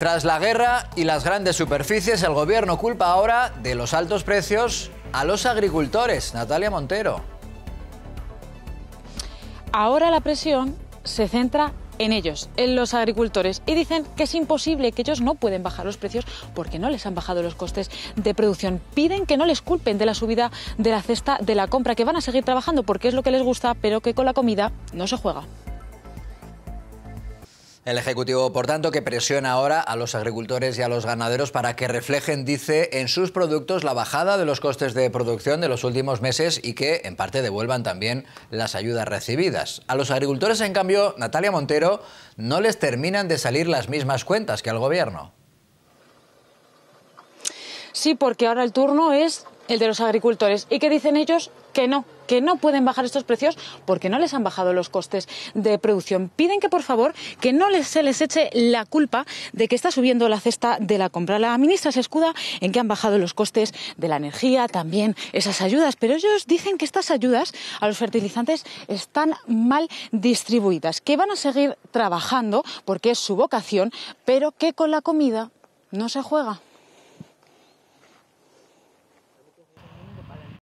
Tras la guerra y las grandes superficies, el gobierno culpa ahora de los altos precios a los agricultores. Natalia Montero. Ahora la presión se centra en ellos, en los agricultores, y dicen que es imposible, que ellos no pueden bajar los precios porque no les han bajado los costes de producción. Piden que no les culpen de la subida de la cesta de la compra, que van a seguir trabajando porque es lo que les gusta, pero que con la comida no se juega. El Ejecutivo, por tanto, que presiona ahora a los agricultores y a los ganaderos para que reflejen, dice, en sus productos la bajada de los costes de producción de los últimos meses y que, en parte, devuelvan también las ayudas recibidas. A los agricultores, en cambio, Natalia Montero, no les terminan de salir las mismas cuentas que al Gobierno. Sí, porque ahora el turno es el de los agricultores. ¿Y qué dicen ellos? Que no, que no pueden bajar estos precios porque no les han bajado los costes de producción. Piden que, por favor, que no les, se les eche la culpa de que está subiendo la cesta de la compra. La ministra se escuda en que han bajado los costes de la energía, también esas ayudas, pero ellos dicen que estas ayudas a los fertilizantes están mal distribuidas, que van a seguir trabajando porque es su vocación, pero que con la comida no se juega.